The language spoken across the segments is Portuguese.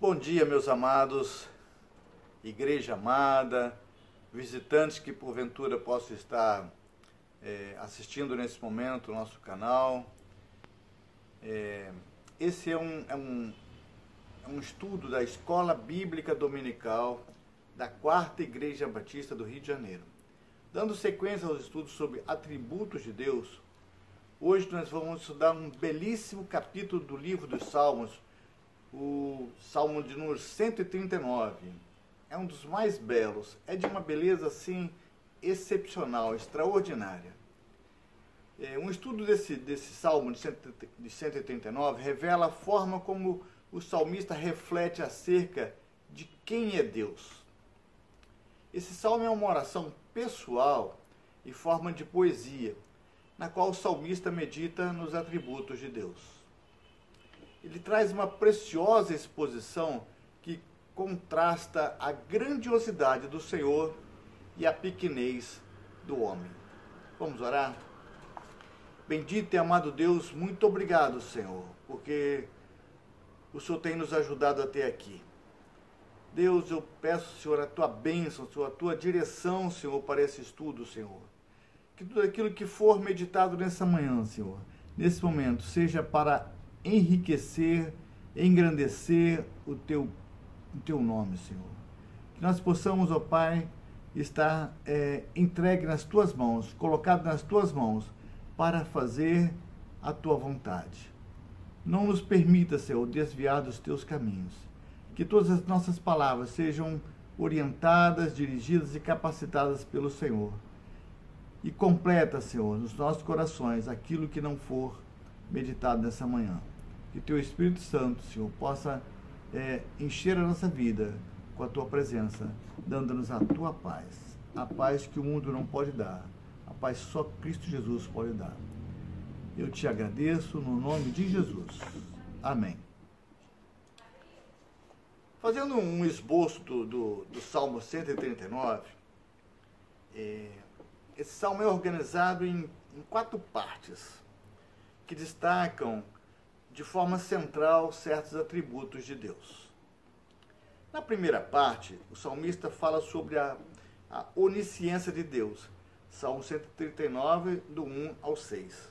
Bom dia, meus amados, igreja amada, visitantes que porventura possam estar é, assistindo nesse momento o nosso canal. É, esse é um, é, um, é um estudo da Escola Bíblica Dominical da Quarta Igreja Batista do Rio de Janeiro. Dando sequência aos estudos sobre atributos de Deus, hoje nós vamos estudar um belíssimo capítulo do livro dos Salmos, o Salmo de número 139. É um dos mais belos, é de uma beleza assim excepcional, extraordinária. É, um estudo desse, desse Salmo de 139 revela a forma como o salmista reflete acerca de quem é Deus. Esse salmo é uma oração pessoal e forma de poesia, na qual o salmista medita nos atributos de Deus ele traz uma preciosa exposição que contrasta a grandiosidade do Senhor e a pequenez do homem. Vamos orar? Bendito e amado Deus, muito obrigado, Senhor, porque o Senhor tem nos ajudado até aqui. Deus, eu peço, Senhor, a tua bênção, Senhor, a tua direção, Senhor, para esse estudo, Senhor. Que tudo aquilo que for meditado nessa manhã, Senhor, nesse momento, seja para enriquecer, engrandecer o teu, o teu nome, Senhor. Que nós possamos, ó Pai, estar é, entregue nas tuas mãos, colocado nas tuas mãos, para fazer a tua vontade. Não nos permita, Senhor, desviar dos teus caminhos. Que todas as nossas palavras sejam orientadas, dirigidas e capacitadas pelo Senhor. E completa, Senhor, nos nossos corações aquilo que não for meditado nessa manhã que teu Espírito Santo, Senhor, possa é, encher a nossa vida com a tua presença, dando-nos a tua paz, a paz que o mundo não pode dar, a paz só Cristo Jesus pode dar. Eu te agradeço no nome de Jesus. Amém. Fazendo um esboço do, do, do Salmo 139, é, esse salmo é organizado em, em quatro partes que destacam de forma central certos atributos de Deus. Na primeira parte, o salmista fala sobre a, a onisciência de Deus, Salmo 139, do 1 ao 6.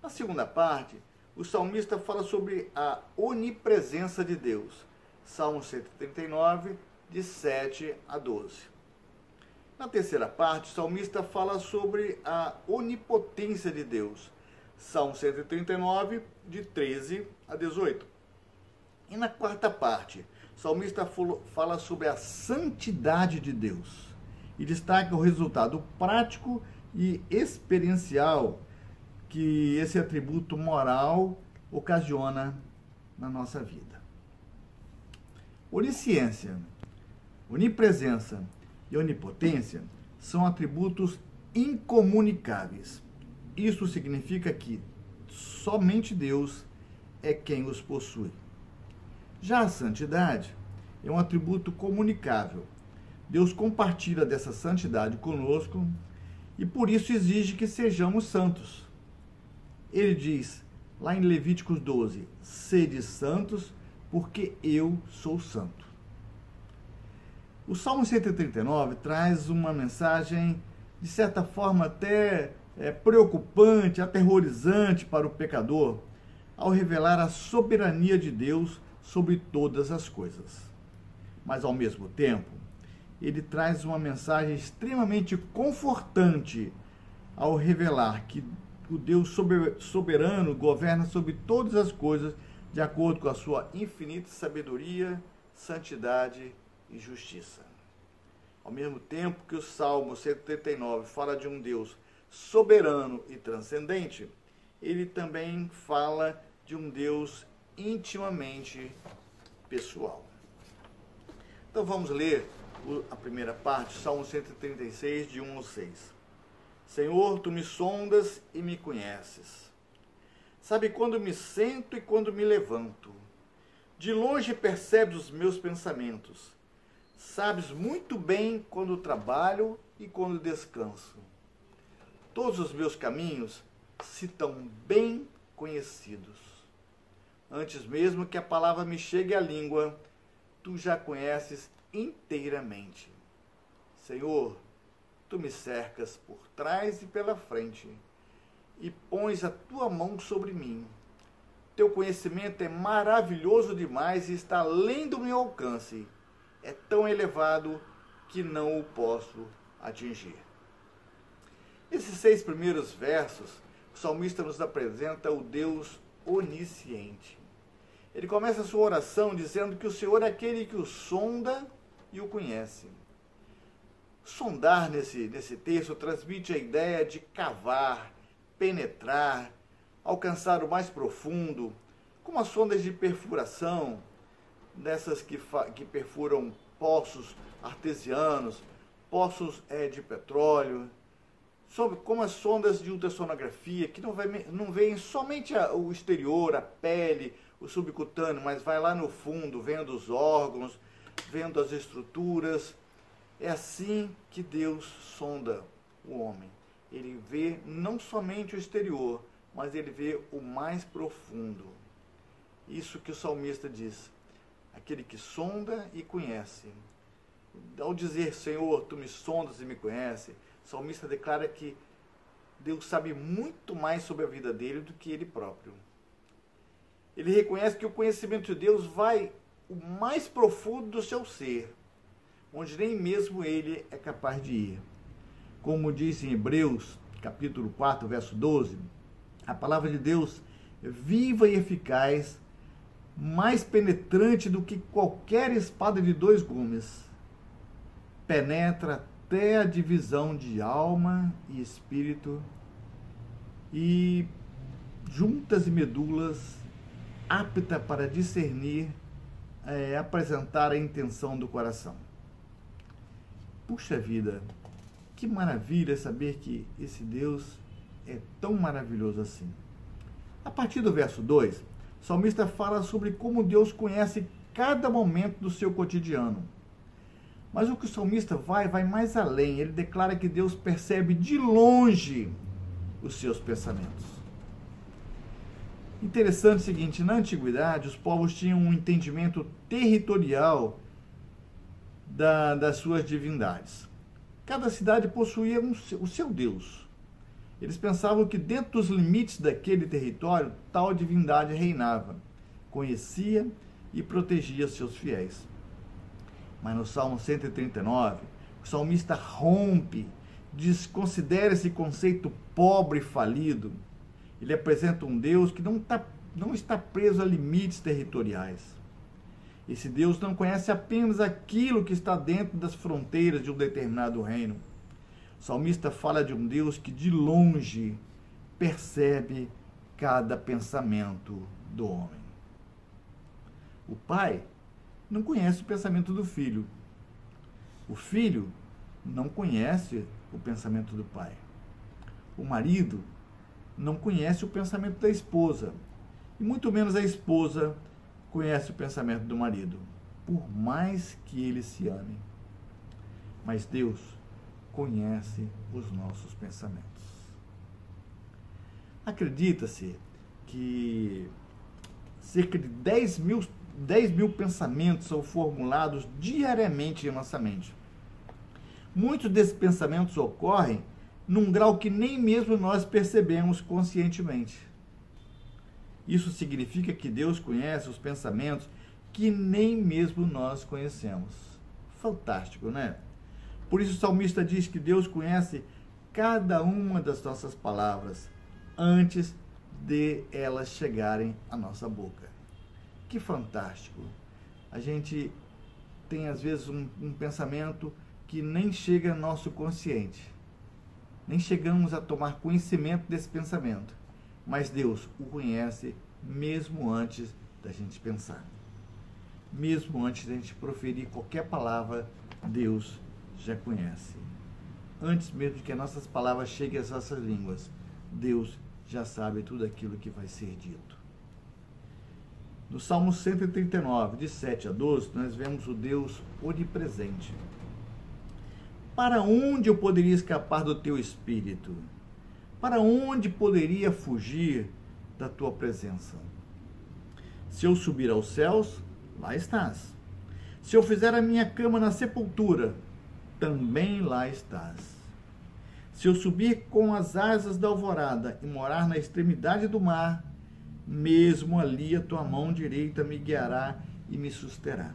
Na segunda parte, o salmista fala sobre a onipresença de Deus, Salmo 139, de 7 a 12. Na terceira parte, o salmista fala sobre a onipotência de Deus, Salmo 139, de 13 a 18. E na quarta parte, o salmista fala sobre a santidade de Deus e destaca o resultado prático e experiencial que esse atributo moral ocasiona na nossa vida. Onisciência, onipresença e onipotência são atributos incomunicáveis isso significa que somente Deus é quem os possui. Já a santidade é um atributo comunicável. Deus compartilha dessa santidade conosco e por isso exige que sejamos santos. Ele diz lá em Levíticos 12: Sede santos, porque eu sou santo. O Salmo 139 traz uma mensagem, de certa forma, até é, preocupante, aterrorizante para o pecador ao revelar a soberania de Deus sobre todas as coisas. Mas, ao mesmo tempo, ele traz uma mensagem extremamente confortante ao revelar que o Deus soberano governa sobre todas as coisas de acordo com a sua infinita sabedoria, santidade e justiça. Ao mesmo tempo que o Salmo 139 fala de um Deus soberano e transcendente, ele também fala de um Deus intimamente pessoal. Então vamos ler a primeira parte, Salmo 136, de 1 ao 6. Senhor, tu me sondas e me conheces. Sabe quando me sento e quando me levanto. De longe percebes os meus pensamentos. Sabes muito bem quando trabalho e quando descanso. Todos os meus caminhos se tão bem conhecidos. Antes mesmo que a palavra me chegue à língua, tu já conheces inteiramente. Senhor, tu me cercas por trás e pela frente, e pões a tua mão sobre mim. Teu conhecimento é maravilhoso demais e está além do meu alcance. É tão elevado que não o posso atingir. Esses seis primeiros versos, o salmista nos apresenta o Deus onisciente. Ele começa a sua oração dizendo que o Senhor é aquele que o sonda e o conhece. Sondar nesse, nesse texto transmite a ideia de cavar, penetrar, alcançar o mais profundo, como as sondas de perfuração, dessas que, que perfuram poços artesianos, poços é, de petróleo, sobre como as sondas de ultrassonografia, que não, vai, não veem somente a, o exterior, a pele, o subcutâneo, mas vai lá no fundo, vendo os órgãos, vendo as estruturas. É assim que Deus sonda o homem. Ele vê não somente o exterior, mas ele vê o mais profundo. Isso que o salmista diz: aquele que sonda e conhece. Ao dizer, Senhor, tu me sondas e me conhece, o salmista declara que Deus sabe muito mais sobre a vida dele do que ele próprio. Ele reconhece que o conhecimento de Deus vai o mais profundo do seu ser, onde nem mesmo ele é capaz de ir. Como diz em Hebreus, capítulo 4, verso 12, a palavra de Deus é viva e eficaz, mais penetrante do que qualquer espada de dois gumes. Penetra até a divisão de alma e espírito e juntas e medulas, apta para discernir, é, apresentar a intenção do coração. Puxa vida, que maravilha saber que esse Deus é tão maravilhoso assim. A partir do verso 2, o salmista fala sobre como Deus conhece cada momento do seu cotidiano. Mas o que o salmista vai, vai mais além. Ele declara que Deus percebe de longe os seus pensamentos. Interessante o seguinte: na antiguidade, os povos tinham um entendimento territorial da, das suas divindades. Cada cidade possuía um, o seu Deus. Eles pensavam que dentro dos limites daquele território, tal divindade reinava, conhecia e protegia seus fiéis. Mas no Salmo 139, o salmista rompe, desconsidera esse conceito pobre e falido. Ele apresenta um Deus que não, tá, não está preso a limites territoriais. Esse Deus não conhece apenas aquilo que está dentro das fronteiras de um determinado reino o salmista fala de um Deus que de longe percebe cada pensamento do homem. O pai não conhece o pensamento do filho. O filho não conhece o pensamento do pai. O marido não conhece o pensamento da esposa. E muito menos a esposa conhece o pensamento do marido, por mais que eles se amem. Mas Deus conhece os nossos pensamentos. Acredita-se que cerca de 10 mil, 10 mil pensamentos são formulados diariamente em nossa mente. Muitos desses pensamentos ocorrem num grau que nem mesmo nós percebemos conscientemente. Isso significa que Deus conhece os pensamentos que nem mesmo nós conhecemos. Fantástico, né? Por isso o salmista diz que Deus conhece cada uma das nossas palavras antes de elas chegarem à nossa boca. Que fantástico! A gente tem às vezes um, um pensamento que nem chega ao nosso consciente. Nem chegamos a tomar conhecimento desse pensamento. Mas Deus o conhece mesmo antes da gente pensar. Mesmo antes da gente proferir qualquer palavra, Deus já conhece. Antes mesmo de que as nossas palavras cheguem às nossas línguas, Deus já sabe tudo aquilo que vai ser dito. No Salmo 139, de 7 a 12, nós vemos o Deus onipresente. Para onde eu poderia escapar do teu espírito? Para onde poderia fugir da tua presença? Se eu subir aos céus, lá estás. Se eu fizer a minha cama na sepultura, também lá estás. Se eu subir com as asas da alvorada e morar na extremidade do mar, mesmo ali a tua mão direita me guiará e me susterá.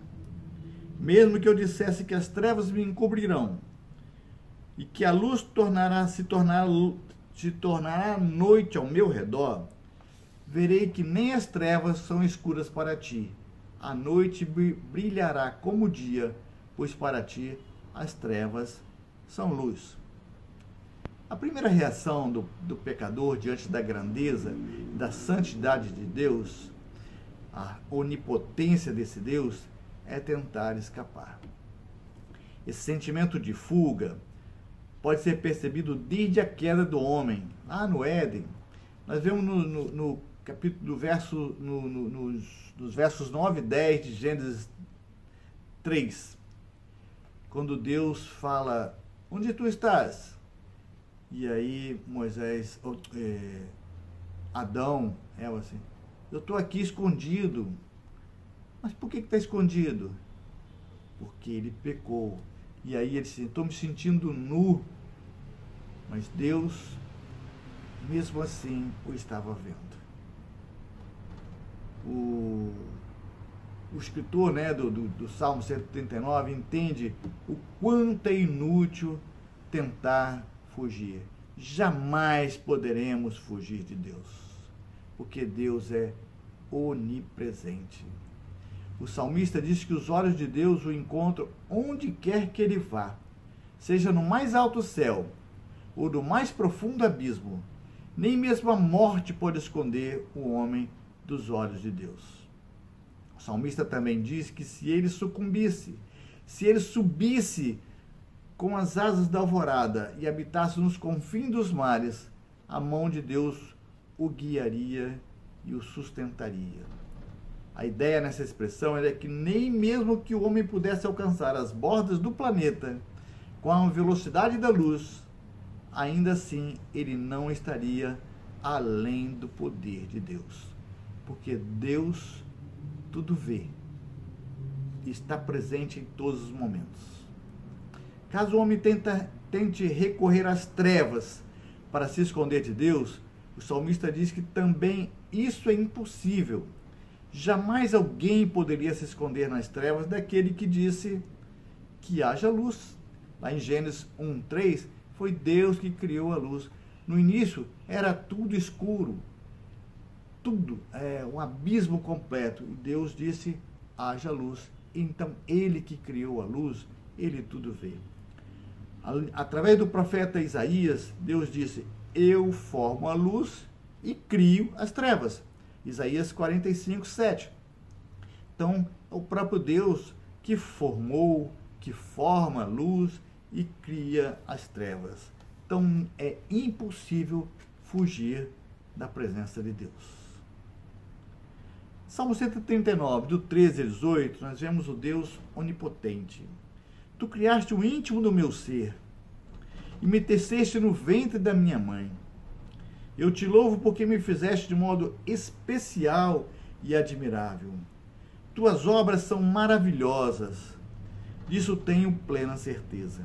Mesmo que eu dissesse que as trevas me encobrirão e que a luz tornará, se, tornará, se tornará noite ao meu redor, verei que nem as trevas são escuras para ti. A noite brilhará como o dia, pois para ti as trevas são luz. A primeira reação do, do pecador diante da grandeza, da santidade de Deus, a onipotência desse Deus, é tentar escapar. Esse sentimento de fuga pode ser percebido desde a queda do homem, lá no Éden. Nós vemos no, no, no capítulo do verso, no, nos, nos versos 9 e 10 de Gênesis 3, quando Deus fala: Onde tu estás? E aí Moisés, é, Adão, ela assim, eu estou aqui escondido. Mas por que está escondido? Porque ele pecou. E aí ele disse, estou me sentindo nu. Mas Deus, mesmo assim, o estava vendo. O, o escritor né, do, do, do Salmo 139 entende o quanto é inútil tentar fugir. Jamais poderemos fugir de Deus, porque Deus é onipresente. O salmista diz que os olhos de Deus o encontram onde quer que ele vá, seja no mais alto céu ou no mais profundo abismo. Nem mesmo a morte pode esconder o homem dos olhos de Deus. O salmista também diz que se ele sucumbisse, se ele subisse com as asas da alvorada e habitasse nos confins dos mares, a mão de Deus o guiaria e o sustentaria. A ideia nessa expressão é que nem mesmo que o homem pudesse alcançar as bordas do planeta com a velocidade da luz, ainda assim ele não estaria além do poder de Deus. Porque Deus tudo vê, está presente em todos os momentos. Caso o homem tenta, tente recorrer às trevas para se esconder de Deus, o salmista diz que também isso é impossível. Jamais alguém poderia se esconder nas trevas daquele que disse que haja luz. Lá em Gênesis 1:3, foi Deus que criou a luz. No início era tudo escuro, tudo, é, um abismo completo. E Deus disse: haja luz. Então ele que criou a luz, ele tudo vê através do profeta Isaías, Deus disse: Eu formo a luz e crio as trevas. Isaías 45, 7. Então, é o próprio Deus que formou, que forma a luz e cria as trevas. Então, é impossível fugir da presença de Deus. Salmo 139, do 13 a 18, nós vemos o Deus onipotente. Tu criaste o íntimo do meu ser e me teceste no ventre da minha mãe. Eu te louvo porque me fizeste de modo especial e admirável. Tuas obras são maravilhosas, disso tenho plena certeza.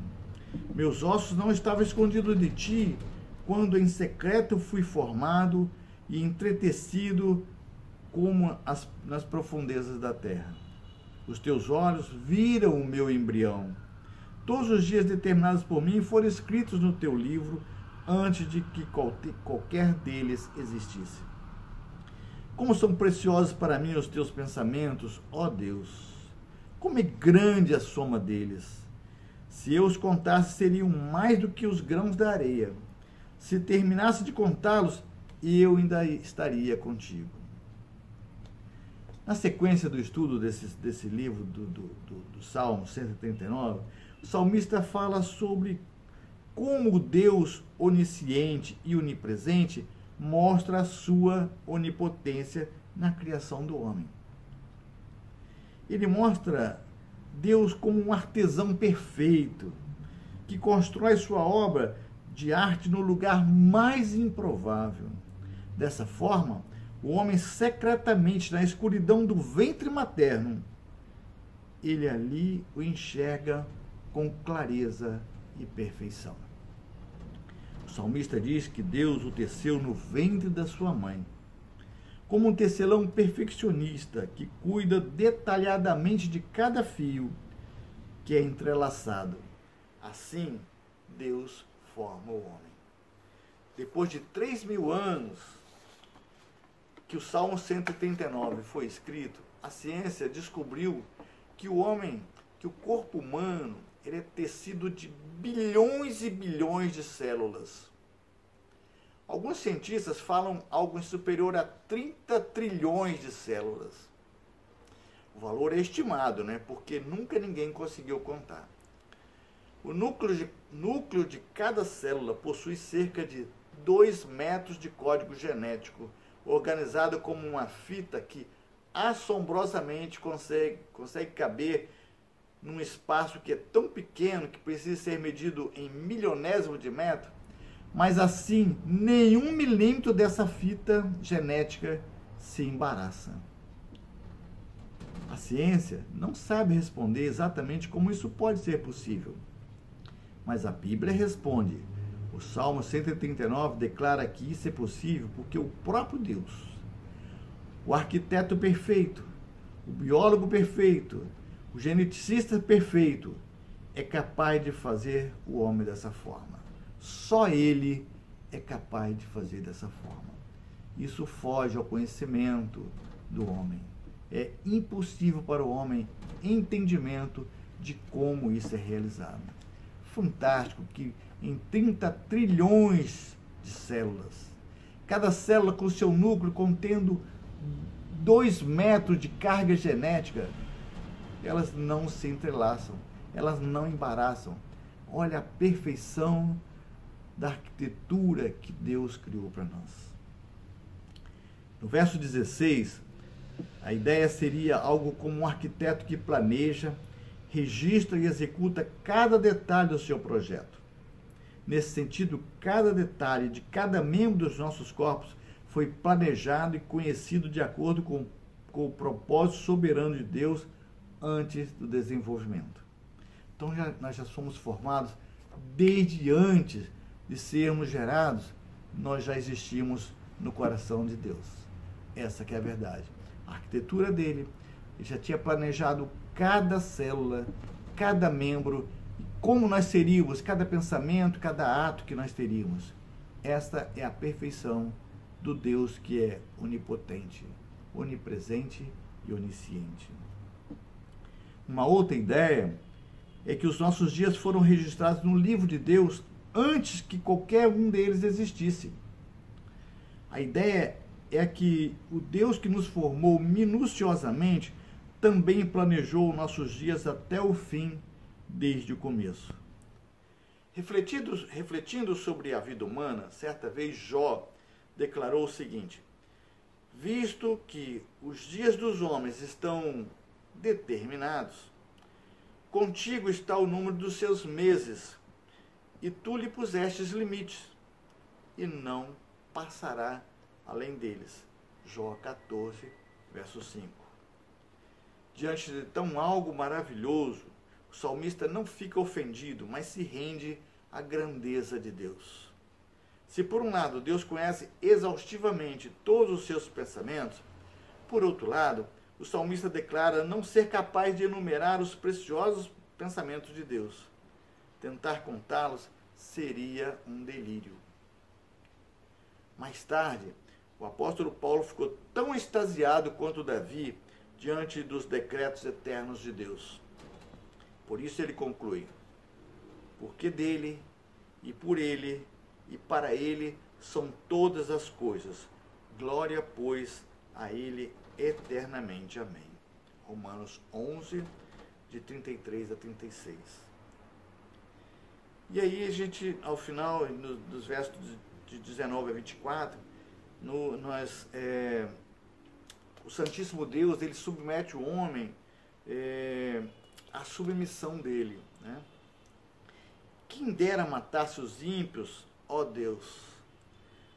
Meus ossos não estavam escondidos de ti, quando em secreto fui formado e entretecido como as, nas profundezas da terra. Os teus olhos viram o meu embrião. Todos os dias determinados por mim foram escritos no teu livro antes de que qualquer deles existisse. Como são preciosos para mim os teus pensamentos, ó Deus! Como é grande a soma deles! Se eu os contasse, seriam mais do que os grãos da areia. Se terminasse de contá-los, eu ainda estaria contigo. Na sequência do estudo desse, desse livro do, do, do, do Salmo 139, o salmista fala sobre como Deus onisciente e onipresente mostra a sua onipotência na criação do homem. Ele mostra Deus como um artesão perfeito, que constrói sua obra de arte no lugar mais improvável. Dessa forma, o homem secretamente na escuridão do ventre materno ele ali o enxerga com clareza e perfeição. O salmista diz que Deus o teceu no ventre da sua mãe, como um tecelão perfeccionista que cuida detalhadamente de cada fio que é entrelaçado. Assim, Deus forma o homem. Depois de três mil anos que o Salmo 139 foi escrito, a ciência descobriu que o homem, que o corpo humano, ele é tecido de bilhões e bilhões de células. Alguns cientistas falam algo superior a 30 trilhões de células. O valor é estimado, né? Porque nunca ninguém conseguiu contar. O núcleo de, núcleo de cada célula possui cerca de 2 metros de código genético, organizado como uma fita que assombrosamente consegue, consegue caber num espaço que é tão pequeno que precisa ser medido em milionésimo de metro, mas assim nenhum milímetro dessa fita genética se embaraça. A ciência não sabe responder exatamente como isso pode ser possível. Mas a Bíblia responde. O Salmo 139 declara que isso é possível porque o próprio Deus o arquiteto perfeito, o biólogo perfeito, o geneticista perfeito é capaz de fazer o homem dessa forma. Só ele é capaz de fazer dessa forma. Isso foge ao conhecimento do homem. É impossível para o homem entendimento de como isso é realizado. Fantástico que em 30 trilhões de células, cada célula com seu núcleo contendo 2 metros de carga genética, elas não se entrelaçam, elas não embaraçam. Olha a perfeição da arquitetura que Deus criou para nós. No verso 16, a ideia seria algo como um arquiteto que planeja, registra e executa cada detalhe do seu projeto. Nesse sentido, cada detalhe de cada membro dos nossos corpos foi planejado e conhecido de acordo com, com o propósito soberano de Deus antes do desenvolvimento. Então já, nós já somos formados desde antes de sermos gerados, nós já existimos no coração de Deus. Essa que é a verdade. A arquitetura dele, ele já tinha planejado cada célula, cada membro, como nós seríamos, cada pensamento, cada ato que nós teríamos. Esta é a perfeição do Deus que é onipotente, onipresente e onisciente. Uma outra ideia é que os nossos dias foram registrados no livro de Deus antes que qualquer um deles existisse. A ideia é que o Deus que nos formou minuciosamente também planejou nossos dias até o fim, desde o começo. Refletindo, sobre a vida humana, certa vez Jó declarou o seguinte: Visto que os dias dos homens estão determinados, contigo está o número dos seus meses, e tu lhe pusestes limites, e não passará além deles. Jó 14, verso 5. Diante de tão algo maravilhoso, o salmista não fica ofendido, mas se rende à grandeza de Deus. Se por um lado Deus conhece exaustivamente todos os seus pensamentos, por outro lado, o salmista declara não ser capaz de enumerar os preciosos pensamentos de Deus. Tentar contá-los seria um delírio. Mais tarde, o apóstolo Paulo ficou tão extasiado quanto Davi diante dos decretos eternos de Deus. Por isso ele conclui: porque dele e por ele e para ele são todas as coisas. Glória, pois, a ele eternamente. Amém. Romanos 11, de 33 a 36. E aí a gente, ao final, no, dos versos de 19 a 24, no, nós, é, o Santíssimo Deus, ele submete o homem é, à submissão dele. Né? Quem dera matasse os ímpios ó Deus,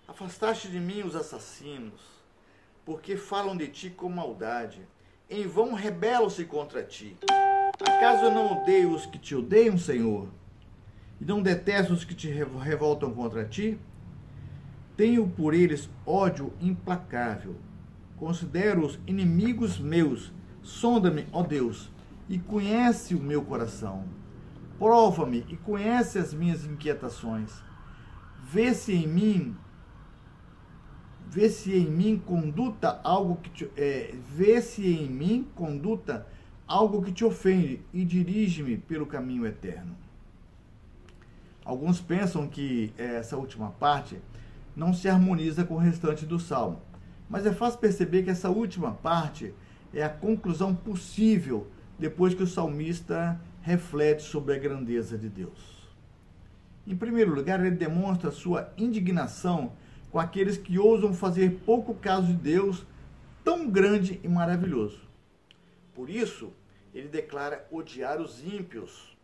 afastaste de mim os assassinos, porque falam de ti com maldade, em vão rebelam-se contra ti. Acaso não odeio os que te odeiam, Senhor? E não detesto os que te revoltam contra ti? Tenho por eles ódio implacável. Considero-os inimigos meus. Sonda-me, ó Deus, e conhece o meu coração. Prova-me e conhece as minhas inquietações. Vê se em mim vê se em mim conduta algo que te, é, vê se em mim conduta algo que te ofende e dirige-me pelo caminho eterno. Alguns pensam que essa última parte não se harmoniza com o restante do salmo, mas é fácil perceber que essa última parte é a conclusão possível depois que o salmista reflete sobre a grandeza de Deus. Em primeiro lugar, ele demonstra sua indignação com aqueles que ousam fazer pouco caso de Deus tão grande e maravilhoso. Por isso, ele declara odiar os ímpios.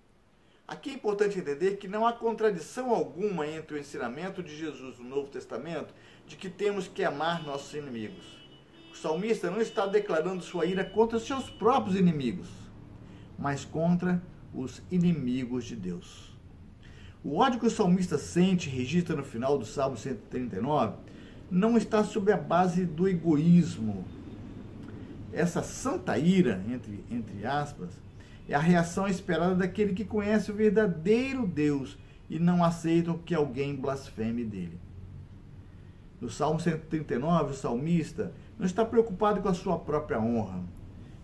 Aqui é importante entender que não há contradição alguma entre o ensinamento de Jesus no Novo Testamento de que temos que amar nossos inimigos. Salmista não está declarando sua ira contra seus próprios inimigos, mas contra os inimigos de Deus. O ódio que o salmista sente, registra no final do Salmo 139, não está sob a base do egoísmo, essa santa ira, entre, entre aspas, é a reação esperada daquele que conhece o verdadeiro Deus e não aceita que alguém blasfeme dele. No Salmo 139, o salmista não está preocupado com a sua própria honra,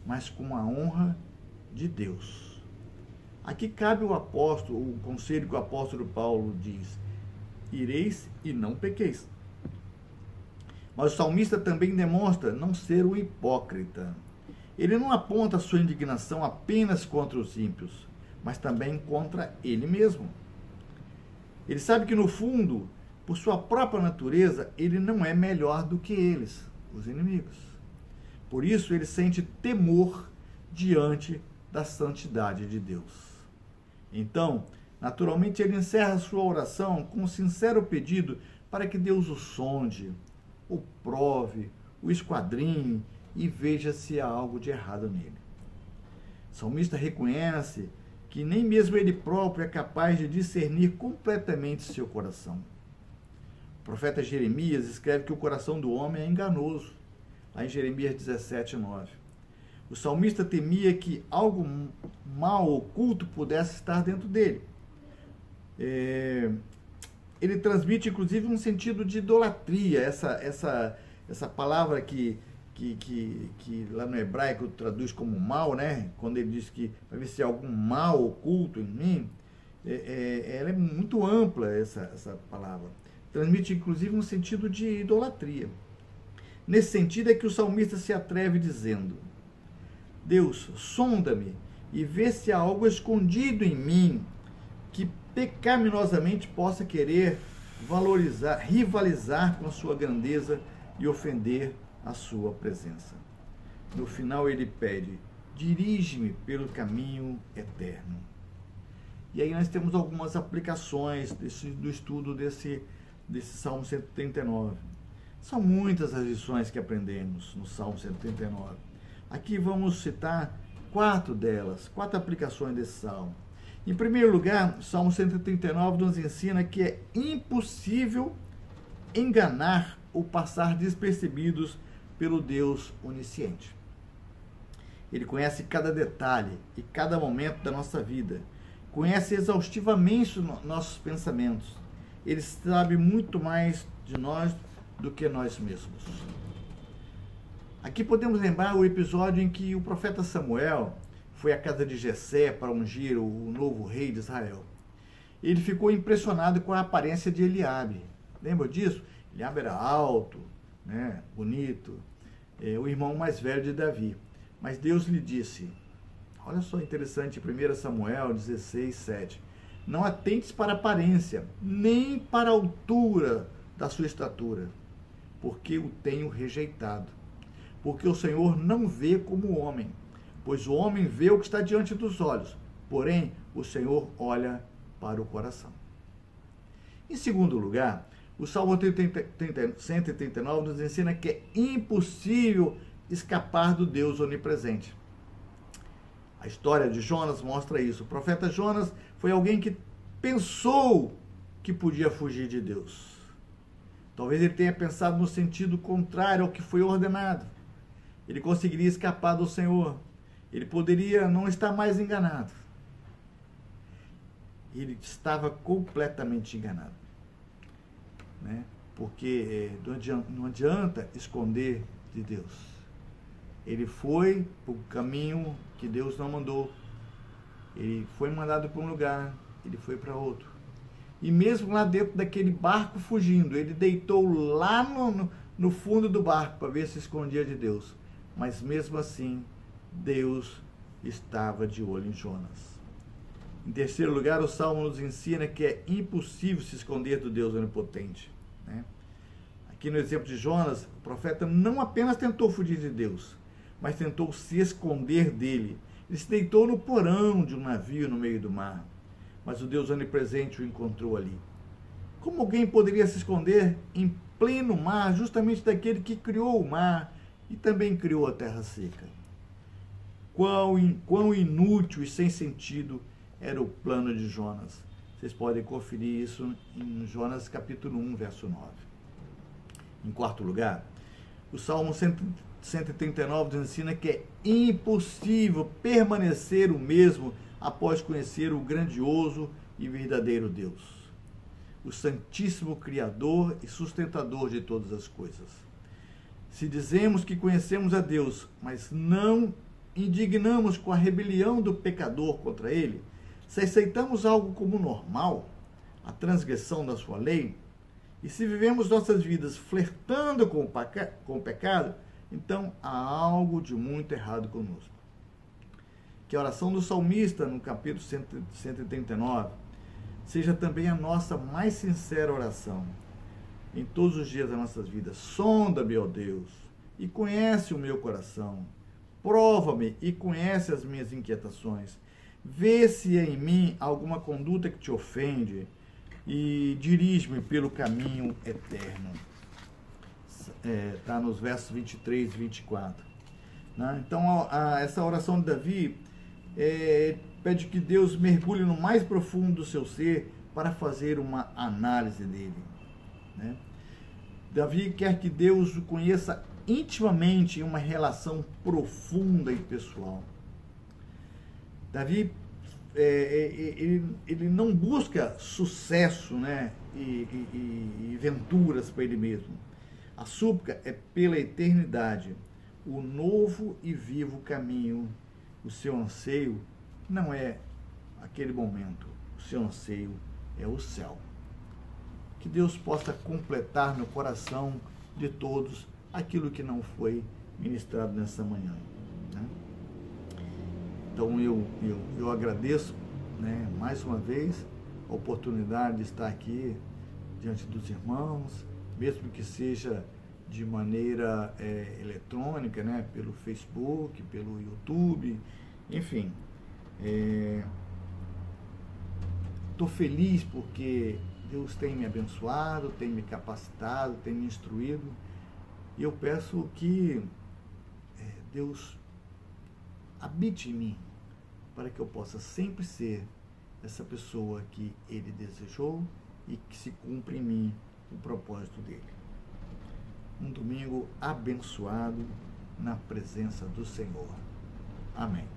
mas com a honra de Deus. Aqui cabe o apóstolo, o conselho que o apóstolo Paulo diz: ireis e não pequeis. Mas o salmista também demonstra não ser um hipócrita. Ele não aponta sua indignação apenas contra os ímpios, mas também contra ele mesmo. Ele sabe que, no fundo, por sua própria natureza, ele não é melhor do que eles, os inimigos. Por isso, ele sente temor diante da santidade de Deus. Então, naturalmente, ele encerra sua oração com um sincero pedido para que Deus o sonde, o prove, o esquadrinhe e veja se há algo de errado nele. O salmista reconhece que nem mesmo ele próprio é capaz de discernir completamente seu coração. Profeta Jeremias escreve que o coração do homem é enganoso, lá em Jeremias 17, 9. O salmista temia que algo mal oculto pudesse estar dentro dele. É, ele transmite inclusive um sentido de idolatria, essa, essa, essa palavra que, que, que, que lá no hebraico traduz como mal, né? Quando ele diz que vai ver se há algum mal oculto em mim, é, é, ela é muito ampla, essa, essa palavra. Transmite inclusive um sentido de idolatria. Nesse sentido é que o salmista se atreve dizendo: Deus, sonda-me e vê se há algo escondido em mim que pecaminosamente possa querer valorizar, rivalizar com a sua grandeza e ofender a sua presença. No final ele pede: dirige-me pelo caminho eterno. E aí nós temos algumas aplicações desse, do estudo desse, desse Salmo 139. São muitas as lições que aprendemos no Salmo 139. Aqui vamos citar quatro delas, quatro aplicações desse salmo. Em primeiro lugar, o Salmo 139 nos ensina que é impossível enganar ou passar despercebidos pelo Deus onisciente. Ele conhece cada detalhe e cada momento da nossa vida, conhece exaustivamente nossos pensamentos. Ele sabe muito mais de nós do que nós mesmos. Aqui podemos lembrar o episódio em que o profeta Samuel foi à casa de Jessé para ungir o novo rei de Israel. Ele ficou impressionado com a aparência de Eliabe. Lembra disso? Eliabe era alto, né, bonito, é, o irmão mais velho de Davi. Mas Deus lhe disse, olha só interessante, 1 Samuel 16, 7. Não atentes para a aparência, nem para a altura da sua estatura, porque o tenho rejeitado. Porque o Senhor não vê como o homem pois o homem vê o que está diante dos olhos, porém o Senhor olha para o coração. Em segundo lugar, o Salmo 139 nos ensina que é impossível escapar do Deus onipresente. A história de Jonas mostra isso. O profeta Jonas foi alguém que pensou que podia fugir de Deus. Talvez ele tenha pensado no sentido contrário ao que foi ordenado. Ele conseguiria escapar do Senhor. Ele poderia não estar mais enganado. Ele estava completamente enganado. Né? Porque eh, não adianta, não adianta esconder de Deus. Ele foi o caminho que Deus não mandou. Ele foi mandado para um lugar, ele foi para outro. E mesmo lá dentro daquele barco fugindo, ele deitou lá no, no fundo do barco para ver se escondia de Deus. Mas mesmo assim, Deus estava de olho em Jonas. Em terceiro lugar, o Salmo nos ensina que é impossível se esconder do Deus onipotente. Né? Aqui no exemplo de Jonas, o profeta não apenas tentou fugir de Deus, mas tentou se esconder dele. Ele se deitou no porão de um navio no meio do mar, mas o Deus onipresente o encontrou ali. Como alguém poderia se esconder em pleno mar, justamente daquele que criou o mar e também criou a terra seca? Quão, quão inútil e sem sentido era o plano de Jonas. Vocês podem conferir isso em Jonas capítulo 1, verso 9. Em quarto lugar, o Salmo 139 nos ensina que é impossível permanecer o mesmo após conhecer o grandioso e verdadeiro Deus, o Santíssimo Criador e sustentador de todas as coisas. Se dizemos que conhecemos a Deus, mas não indignamos com a rebelião do pecador contra ele, se aceitamos algo como normal, a transgressão da sua lei, e se vivemos nossas vidas flertando com o, com o pecado, então há algo de muito errado conosco. Que a oração do salmista, no capítulo 139, seja também a nossa mais sincera oração em todos os dias das nossas vidas. Sonda-me, ó Deus, e conhece o meu coração. Prova-me e conhece as minhas inquietações. Vê se em mim alguma conduta que te ofende e dirige-me pelo caminho eterno está é, tá nos versos 23 e 24. Né? Então, a, a, essa oração de Davi é, pede que Deus mergulhe no mais profundo do seu ser para fazer uma análise dele. Né? Davi quer que Deus o conheça intimamente em uma relação profunda e pessoal. Davi é, é, é ele, ele não busca sucesso né, e, e, e venturas para ele mesmo a súplica é pela eternidade, o novo e vivo caminho. O seu anseio não é aquele momento, o seu anseio é o céu. Que Deus possa completar no coração de todos aquilo que não foi ministrado nessa manhã. Né? Então eu, eu, eu agradeço né, mais uma vez a oportunidade de estar aqui diante dos irmãos mesmo que seja de maneira é, eletrônica, né, pelo Facebook, pelo YouTube, enfim. Estou é, feliz porque Deus tem me abençoado, tem me capacitado, tem me instruído. E eu peço que é, Deus habite em mim, para que eu possa sempre ser essa pessoa que Ele desejou e que se cumpra em mim o propósito dele. Um domingo abençoado na presença do Senhor. Amém.